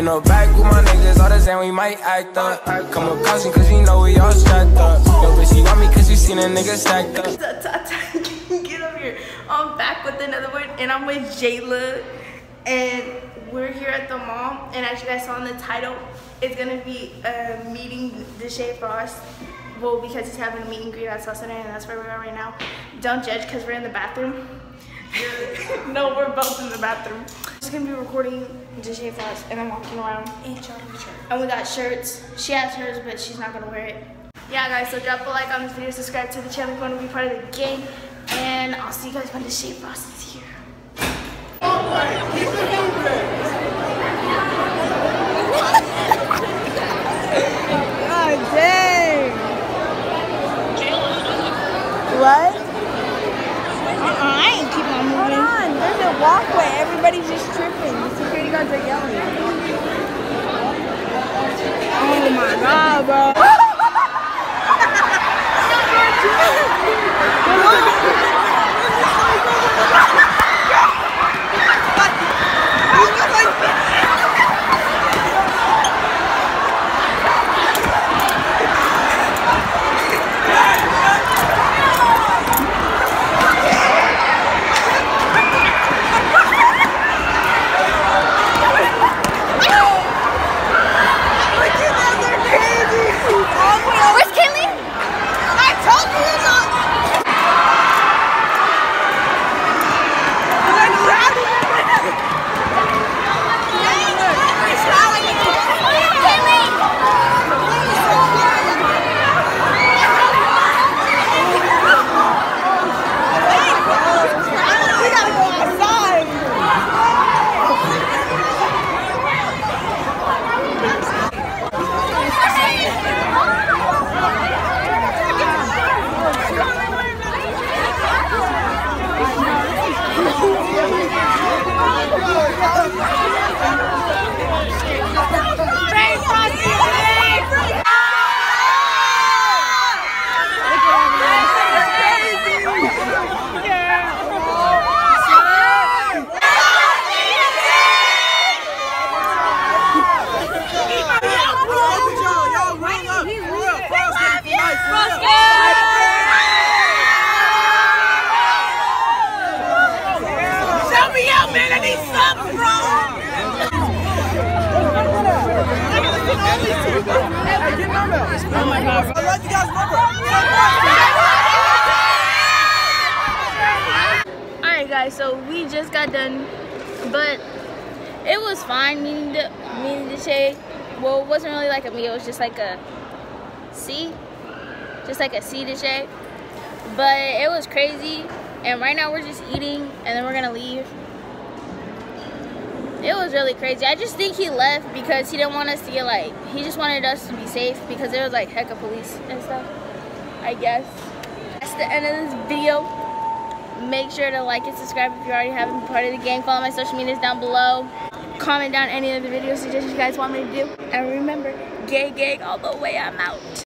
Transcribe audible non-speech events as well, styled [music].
In the back with my niggas, all the same, we might act up. Come with caution, cause you know we all strapped up. Bitch, you want me cause you seen a nigga stacked up. [laughs] Get here. I'm back with another one, and I'm with Jayla. And we're here at the mall, and as you guys saw in the title, it's gonna be uh, meeting Deshae Frost. Well, because he's having a meet and greet at South and that's where we are right now. Don't judge, because we're in the bathroom. [laughs] no, we're both in the bathroom. Just gonna be recording Deshae Frost, and I'm walking around. And And we got shirts. She has hers, but she's not gonna wear it. Yeah, guys, so drop a like on this video, subscribe to the channel if you want to be part of the game, and I'll see you guys when Deshae Frost is here. God dang. What? Uh-uh, I ain't keep on moving. Hold on, there's a walkway. Everybody's just tripping. The security guards are yelling. Oh my god, bro. Where's Kinley? I told you he's on. We gotta go outside. Help me out, man. I need something, bro. Alright guys, so we just got done, but it was fine meeting the meeting Deshae. Well, it wasn't really like a meal, it was just like a C. Just like a C Deshae. But it was crazy. And right now we're just eating and then we're gonna leave. It was really crazy. I just think he left because he didn't want us to get like he just wanted us to be safe because there was like heck of police and stuff. I guess. That's the end of this video. Make sure to like and subscribe if you already haven't been part of the gang. Follow my social medias down below. Comment down any of the video suggestions you guys want me to do. And remember, gay gang all the way, I'm out.